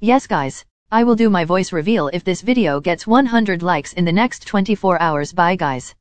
Yes guys, I will do my voice reveal if this video gets 100 likes in the next 24 hours bye guys.